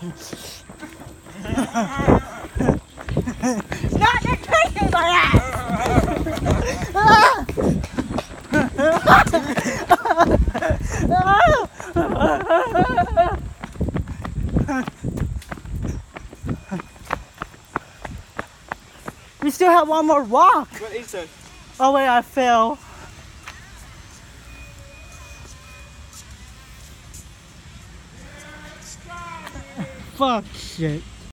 Not the chicken for that! We still have one more walk. What is it? Oh wait, I fell. Fuck shit.